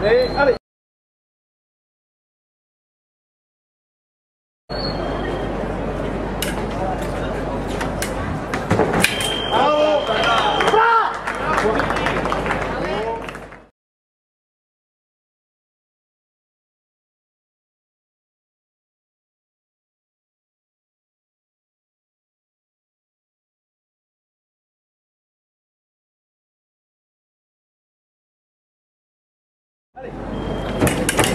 Hey, allez. Allez.